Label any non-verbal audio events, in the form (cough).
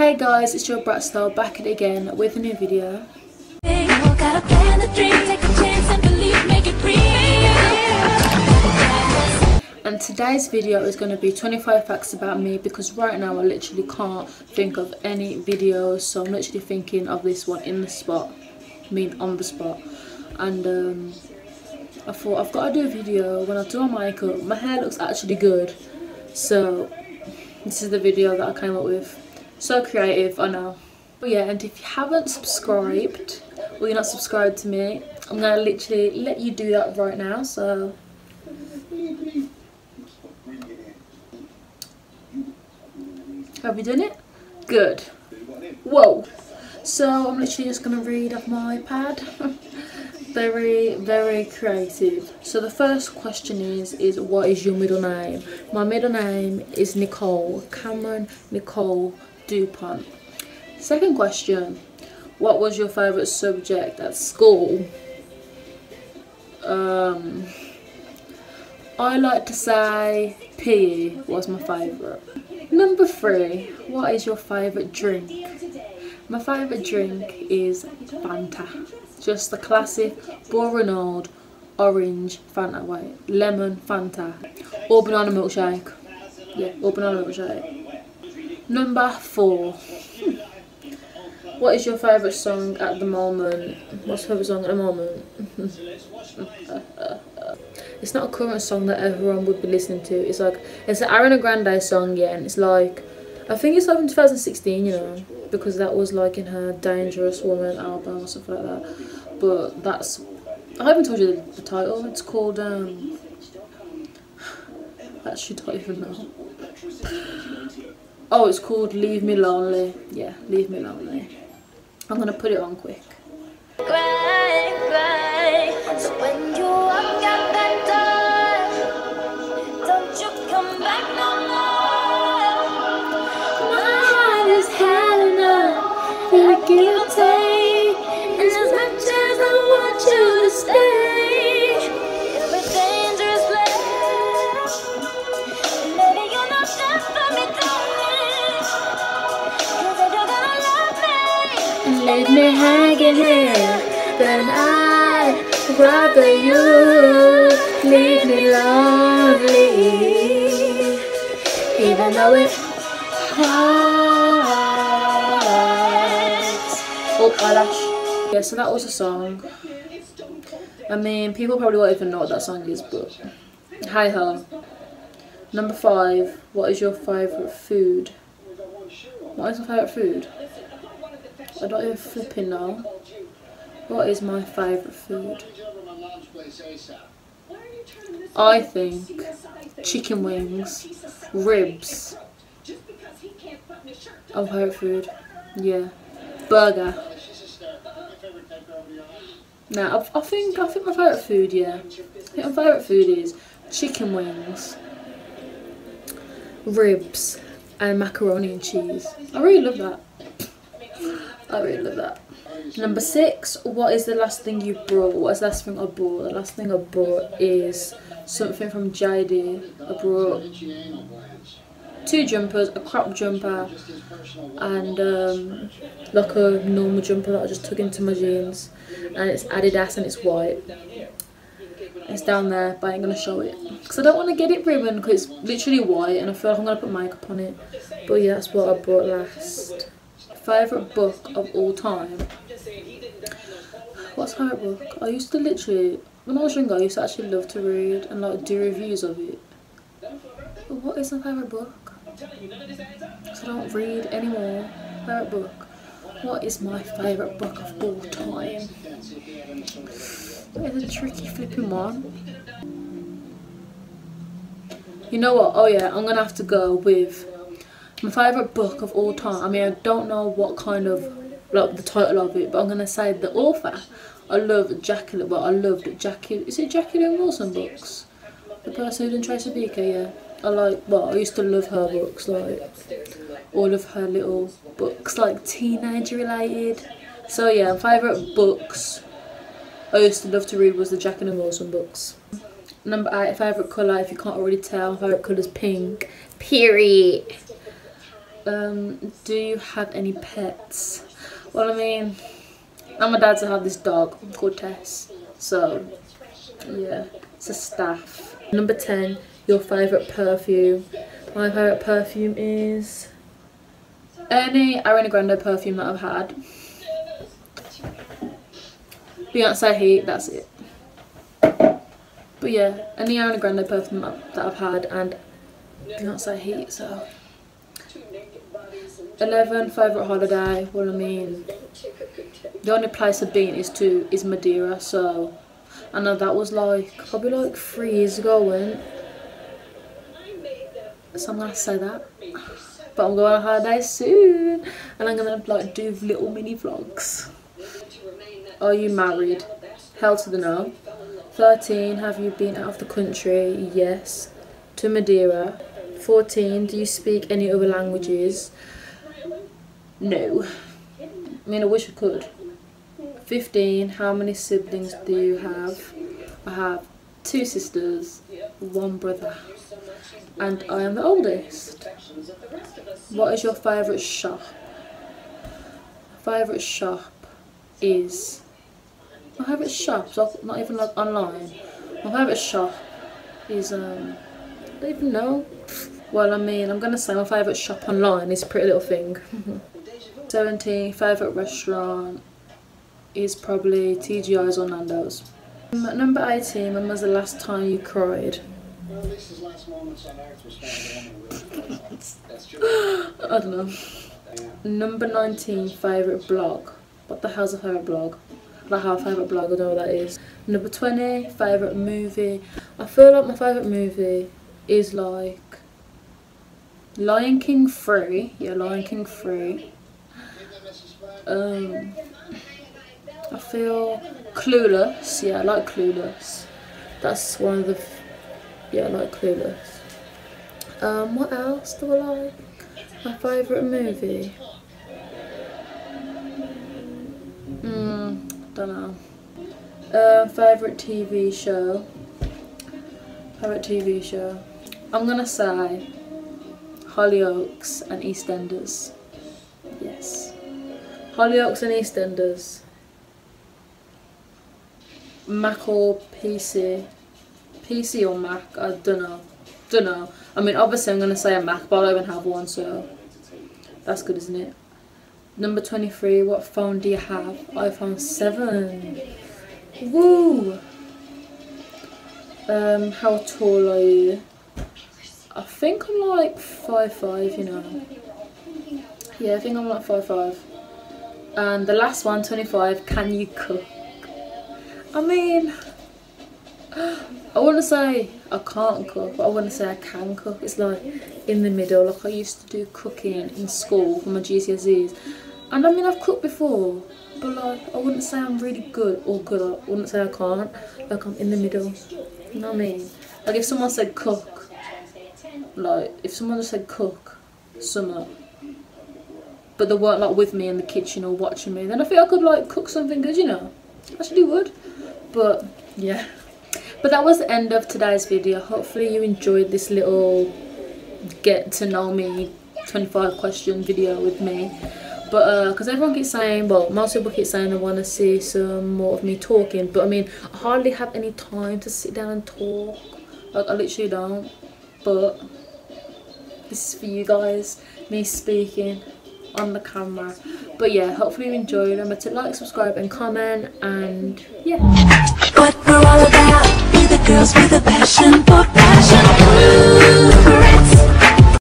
Hey guys, it's your Brat Style back at again with a new video. And today's video is going to be 25 facts about me because right now I literally can't think of any videos so I'm literally thinking of this one in the spot, I mean on the spot. And um, I thought I've got to do a video when I do my makeup. My hair looks actually good so this is the video that I came up with. So creative, I know. But yeah, and if you haven't subscribed or you're not subscribed to me, I'm going to literally let you do that right now. So Have you done it? Good. Whoa. So I'm literally just going to read off my pad. (laughs) very, very creative. So the first question is, is what is your middle name? My middle name is Nicole, Cameron Nicole Dupont. Second question, what was your favourite subject at school? Um, I like to say PE was my favourite. Number three, what is your favourite drink? My favourite drink is Fanta. Just the classic, boring old, orange Fanta, wait, lemon Fanta. Or banana milkshake. Yeah, or banana milkshake. Number four. What is your favourite song at the moment? What's your favourite song at the moment? (laughs) it's not a current song that everyone would be listening to. It's like it's an Ariana Grande song, yeah, and it's like I think it's like in 2016, you know, because that was like in her Dangerous Woman album or something like that. But that's I haven't told you the, the title. It's called um. (sighs) Actually, don't even know. Oh, it's called Leave Me Lonely. Yeah, Leave Me Lonely. I'm gonna put it on quick. leave rather you leave me lonely Even though it hurts Oh, eyelash Yeah, so that was a song I mean, people probably won't even know what that song is, but hi ho. Number five, what is your favourite food? What is your favourite food? I don't even flipping know. What is my favourite food? I think chicken wings, ribs. Oh, favourite food. Yeah. Burger. Now, I, I think I think my favourite food, yeah. I think my favourite food is chicken wings, ribs, and macaroni and cheese. I really love that. I really love that. Number six, what is the last thing you brought? What is the last thing I bought? The last thing I brought is something from JD. I brought two jumpers, a crop jumper, and um, like a normal jumper that I just took into my jeans. And it's Adidas and it's white. It's down there, but I ain't going to show it. Because I don't want to get it ruined because it's literally white and I feel like I'm going to put makeup on it. But yeah, that's what I brought last favourite book of all time. What's favourite book? I used to literally, when I was younger, I used to actually love to read and like do reviews of it. But what is my favourite book? Because I don't read anymore. Favourite book. What is my favourite book of all time? Is a tricky flipping one. You know what? Oh yeah, I'm gonna have to go with my favourite book of all time. I mean, I don't know what kind of, like, the title of it, but I'm going to say the author. I love Jackie, well, I loved Jackie, is it Jacqueline Wilson books? The person who didn't Tracy Beaker, yeah. I like, well, I used to love her books, like, all of her little books, like, teenage related. So, yeah, favourite books I used to love to read was the Jacqueline Wilson books. Number eight, favourite colour, if you can't already tell, favourite colour is pink. Period. Um, do you have any pets? Well, I mean, I'm my dad to have this dog called Tess. So, yeah, it's a staff. Number 10, your favourite perfume. My favourite perfume is any Ariana Grande perfume that I've had. Beyonce Heat, that's it. But yeah, any Ariana Grande perfume that I've had and Beyonce Heat, so. 11, favourite holiday, well I mean, the only place I've been is to, is Madeira, so. I know that was like, probably like three years ago when. So I'm gonna say that. But I'm going on holiday soon, and I'm gonna like do little mini vlogs. Are you married? Hell to the no. 13. Have you been out of the country? Yes. To Madeira. 14. Do you speak any other languages? No. I mean, I wish I could. 15. How many siblings do you have? I have two sisters, one brother, and I am the oldest. What is your favourite shop? Favourite shop is my favourite shop, so not even like online. My favourite shop is um I don't even know. Well I mean I'm gonna say my favourite shop online is Pretty Little Thing. 17 favourite restaurant is probably TGI's or Nando's. Um, number 18, when was the last time you cried? Well this is the last moment so (gasps) I don't know. Number 19, favourite blog. What the hell's a favourite blog? I have a favourite blog, I don't know what that is. Number 20, favourite movie. I feel like my favourite movie is like Lion King 3. Yeah, Lion King 3. Um, I feel Clueless. Yeah, I like Clueless. That's one of the. Yeah, I like Clueless. Um, what else do I like? My favourite movie? Hmm, don't know. Uh, favourite TV show? Favourite TV show? I'm gonna say Hollyoaks and EastEnders. Yes. Hollyoaks and EastEnders. Mac or PC? PC or Mac? I don't know. Don't know. I mean, obviously I'm going to say a Mac, but I don't even have one, so that's good, isn't it? Number 23, what phone do you have? iPhone 7. Woo! Um, how tall are you? I think I'm like 5'5", you know. Yeah, I think I'm like 5'5". And the last one, 25, can you cook? I mean, (gasps) I wouldn't say I can't cook, but I wouldn't say I can cook. It's like in the middle. Like I used to do cooking in school for my GCSEs. And I mean, I've cooked before, but like I wouldn't say I'm really good or good. I wouldn't say I can't. Like I'm in the middle. You know what I mean? Like if someone said cook, like if someone said cook, summer, but they weren't like with me in the kitchen or watching me, then I feel I could like cook something good, you know. Actually would. But yeah. But that was the end of today's video. Hopefully you enjoyed this little get to know me 25 question video with me. But uh, because everyone keeps saying, well, most people keep saying they want to see some more of me talking. But I mean, I hardly have any time to sit down and talk. Like, I literally don't. But this is for you guys, me speaking on the camera. But yeah, hopefully you enjoyed. Remember to like, subscribe and comment. And yeah. What we're all about, be the girls with a passion.